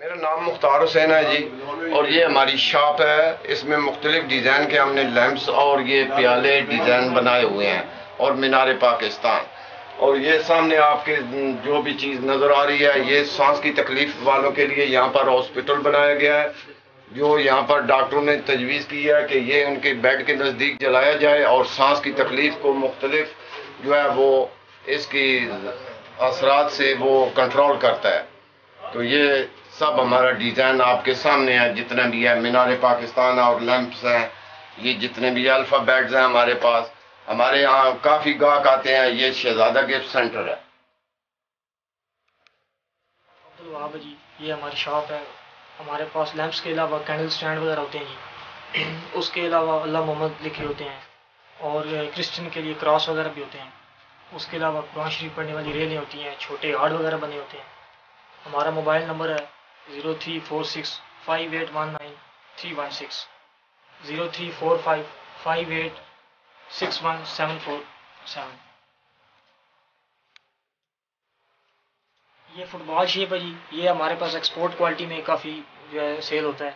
میرا نام مختار حسین ہے جی اور یہ ہماری شاپ ہے۔ اس میں مختلف ڈیزائن کے ہم نے لیمپس اور یہ پیالے ڈیزائن بنائے ہوئے ہیں، اور مینار پاکستان۔ اور یہ سامنے آپ کے جو بھی چیز نظر آ رہی ہے، یہ سانس کی تکلیف والوں کے لیے یہاں پر ہاسپٹل بنایا گیا ہے، جو یہاں پر ڈاکٹروں نے تجویز کی ہے کہ یہ ان کے بیڈ کے نزدیک جلایا جائے، اور سانس کی تکلیف کو مختلف جو ہے وہ اس کی اثرات سے وہ کنٹرول کرتا ہے۔ تو یہ سب ہمارا ڈیزائن آپ کے سامنے ہے، جتنے بھی ہے مینار پاکستان اور لیمپس ہیں، یہ جتنے بھی الفا بیڈز ہیں ہمارے پاس، ہمارے یہاں کافی گاہک آتے ہیں، یہ شہزادہ گفٹ سینٹر ہے۔ عبدالوہاب جی یہ ہماری شاپ ہے۔ ہمارے پاس لیمپس کے علاوہ کینڈل سٹینڈ وغیرہ ہوتے ہیں۔ جی اس کے علاوہ اللہ محمد لکھے ہوتے ہیں۔ اور کرسچن کے لیے کراس وغیرہ بھی ہوتے ہیں۔ اس کے علاوہ قرآن شریف پڑھنے والی ریلیں ہوتی ہیں، چھوٹے ہارڈ وغیرہ بنے ہوتے ہیں۔ ہمارا موبائل نمبر ہے zero three four six five eight one nine three one six zero three four five five eight six one seven four seven یہ فٹ بال شیپ ہے جی یہ ہمارے پاس ایکسپورٹ کوالٹی میں کافی جو ہے سیل ہوتا ہے.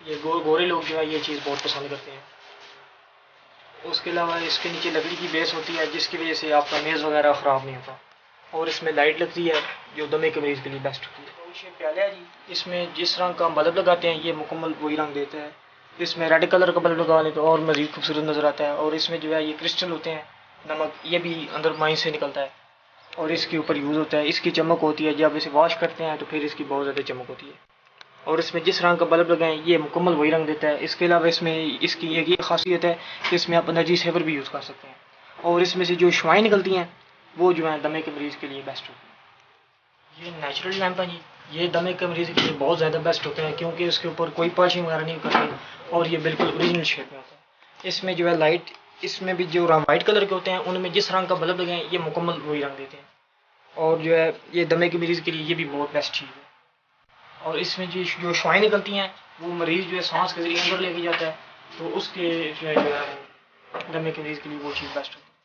یہ گور گورے لوگ جو ہے یہ چیز بہت پسند کرتے ہیں. اس کے علاوہ اس کے نیچے لکڑی کی بیس ہوتی ہے، جس کی وجہ سے آپ کا میز وغیرہ خراب نہیں ہوتا. اور اس میں لائٹ لگتی ہے جو دمے کے مریض کے لیے بیسٹ ہوتی ہے۔ شیپ پیالے ہے جی۔ اس میں جس رنگ کا بلب لگاتے ہیں، یہ مکمل وہی رنگ دیتا ہے۔ اس میں ریڈ کلر کا بلب لگا لیں تو اور مزید خوبصورت نظر آتا ہے۔ اور اس میں جو ہے، یہ کرسٹل ہوتے ہیں۔ نمک، یہ بھی اندر مائن سے نکلتا ہے۔ اور اس کے اوپر یوز ہوتا ہے۔ اس کی چمک ہوتی ہے۔ جب اسے واش کرتے ہیں تو پھر اس کی بہت زیادہ چمک ہوتی ہے۔ اور اس میں جس رنگ کا بلب لگائیں، یہ مکمل وہی رنگ دیتا ہے۔ اس کے علاوہ اس میں اس کی ایک یہ خاصیت ہے کہ اس میں آپ انرجی سیور بھی یوز کر سکتے ہیں۔ اور اس میں سے جو شوائیں نکلتی ہیں وہ جو ہیں دمے کے مریض کے لیے بیسٹ ہوتی ہیں۔ یہ نیچرل لیمپ ہے جی۔ یہ دمے کے مریض کے لیے بہت زیادہ بیسٹ ہوتے ہیں کیونکہ اس کے اوپر کوئی پالشنگ وغیرہ نہیں کرتے اور یہ بالکل اوریجنل شیپ میں ہوتا ہے۔ اس میں جو ہے لائٹ اس میں بھی جو وائٹ کلر کے ہوتے ہیں، ان میں جس رنگ کا بلب لگائیں یہ مکمل وہی رنگ دیتے ہیں۔ اور جو ہے یہ دمے کے مریض کے لیے یہ بھی بہت بیسٹ چیز ہے۔ اور اس میں جو جو شوائیں نکلتی ہیں، وہ مریض جو ہے سانس کے ذریعے اندر لے کے جاتا ہے، تو اس کے جو ہے جو ہے دمے کے مریض کے لیے وہ چیز بیسٹ ہوتی ہے۔